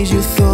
days you thought